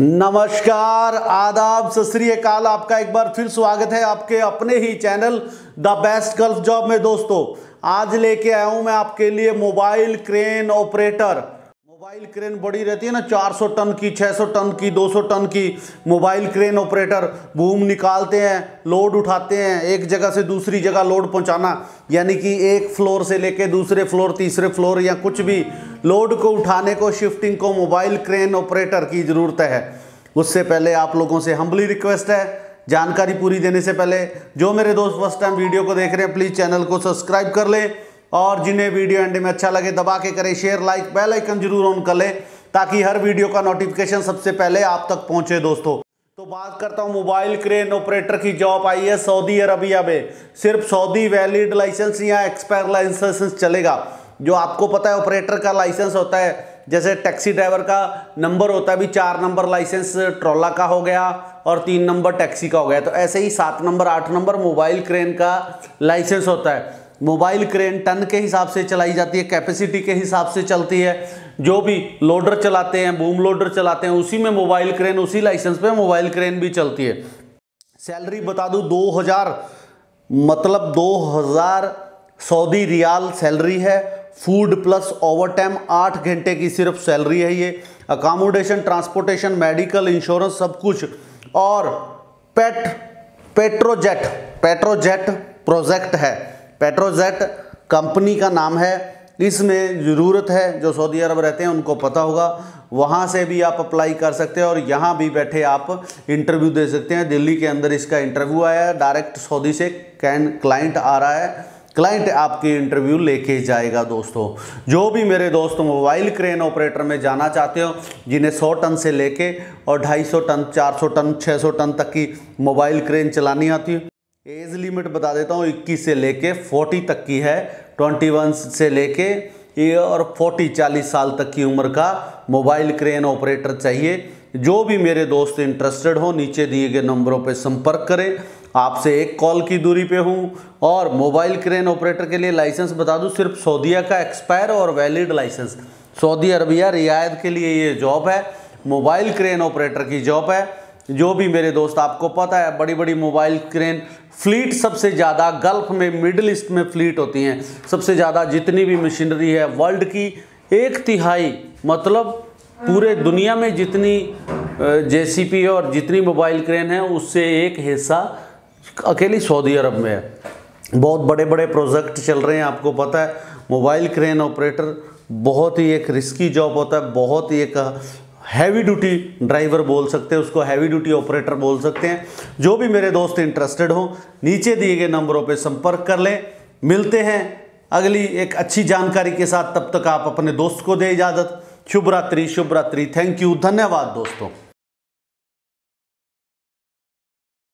नमस्कार, आदाब सत श्रीकाल आपका एक बार फिर स्वागत है आपके अपने ही channel the best gulf job में। दोस्तों, आज लेके आया हूँ मैं आपके लिए mobile crane operator. Mobile crane बड़ी रहती है ना 400 टन की 600 टन की 200 टन की मोबाइल क्रेन ऑपरेटर बूम निकालते हैं, लोड उठाते हैं, एक जगह से दूसरी जगह लोड पहुंचाना, यानी कि एक फ्लोर से लेके दूसरे फ्लोर, तीसरे फ्लोर या कुछ भी, लोड को उठाने को, शिफ्टिंग को मोबाइल क्रेन ऑपरेटर की ज़रूरत है। उससे पहले आप लोगों से हम्बली रिक्वेस्ट है, जानकारी पूरी देने से पहले, जो मेरे दोस्त फ़र्स्ट टाइम वीडियो को देख रहे हैं प्लीज़ चैनल को सब्सक्राइब कर लें। और जिन्हें वीडियो एंड में अच्छा लगे दबा के करें शेयर, लाइक, बेल आइकन ज़रूर ऑन कर लें ताकि हर वीडियो का नोटिफिकेशन सबसे पहले आप तक पहुँचे दोस्तों। तो बात करता हूँ मोबाइल क्रेन ऑपरेटर की जॉब आई है सऊदी अरबिया में। सिर्फ़ सऊदी वैलिड लाइसेंस या एक्सपायर लाइसेंस चलेगा। जो आपको पता है ऑपरेटर का लाइसेंस होता है, जैसे टैक्सी ड्राइवर का नंबर होता है भी चार नंबर लाइसेंस ट्रोला का हो गया और तीन नंबर टैक्सी का हो गया। तो ऐसे ही सात नंबर, आठ नंबर मोबाइल क्रेन का लाइसेंस होता है। मोबाइल क्रेन टन के हिसाब से चलाई जाती है कैपेसिटी के हिसाब से चलती है। जो भी लोडर चलाते हैं बूम लोडर चलाते हैं, उसी में मोबाइल क्रेन, उसी लाइसेंस पे मोबाइल क्रेन भी चलती है। सैलरी बता दूँ, दो हज़ार मतलब दो हज़ार सऊदी रियाल सैलरी है। फ़ूड प्लस ओवर टाइम आठ घंटे की सिर्फ़ सैलरी है ये। अकामोडेशन ट्रांसपोर्टेशन मेडिकल इंश्योरेंस सब कुछ। और पेट पेट्रोजेट पेट्रोजेट प्रोजेक्ट है। पेट्रोजेट कंपनी का नाम है। इसमें ज़रूरत है, जो सऊदी अरब रहते हैं, उनको पता होगा। वहाँ से भी आप अप्लाई कर सकते हैं और यहाँ भी बैठे आप इंटरव्यू दे सकते हैं। दिल्ली के अंदर इसका इंटरव्यू आया है। डायरेक्ट सऊदी से कैन क्लाइंट आ रहा है। क्लाइंट आपकी इंटरव्यू लेके जाएगा दोस्तों। जो भी मेरे दोस्त मोबाइल क्रेन ऑपरेटर में जाना चाहते हो, जिन्हें 100 टन से लेके और 250 टन 400 टन 600 टन तक की मोबाइल क्रेन चलानी आती है। एज लिमिट बता देता हूँ 21 से लेके 40 तक की है 21 से लेके और 40 40 साल तक की उम्र का मोबाइल क्रेन ऑपरेटर चाहिए। जो भी मेरे दोस्त इंटरेस्टेड हो, नीचे दिए गए नंबरों पर संपर्क करें। आपसे एक कॉल की दूरी पे हूँ और मोबाइल क्रेन ऑपरेटर के लिए लाइसेंस बता दूँ, सिर्फ़ सऊदीया का एक्सपायर और वैलिड लाइसेंस। सऊदी अरबिया रियायत के लिए ये जॉब है, मोबाइल क्रेन ऑपरेटर की जॉब है। जो भी मेरे दोस्त, आपको पता है बड़ी बड़ी मोबाइल क्रेन फ्लीट सबसे ज़्यादा, गल्फ में, मिडल ईस्ट में फ्लीट होती हैं। सबसे ज़्यादा जितनी भी मशीनरी है, वर्ल्ड की एक तिहाई मतलब पूरे दुनिया में जितनी जेसीपी और जितनी मोबाइल क्रेन है, उससे एक हिस्सा अकेली सऊदी अरब में है। बहुत बड़े बड़े प्रोजेक्ट चल रहे हैं, आपको पता है। मोबाइल क्रेन ऑपरेटर बहुत ही एक रिस्की जॉब होता है, बहुत ही एक हैवी ड्यूटी ड्राइवर बोल सकते हैं, उसको हैवी ड्यूटी ऑपरेटर बोल सकते हैं। जो भी मेरे दोस्त इंटरेस्टेड हो, नीचे दिए गए नंबरों पर संपर्क कर लें। मिलते हैं अगली एक अच्छी जानकारी के साथ। तब तक आप अपने दोस्त को दें इजाज़त। शुभ रात्रि शुभ रात्रि। थैंक यू धन्यवाद दोस्तों।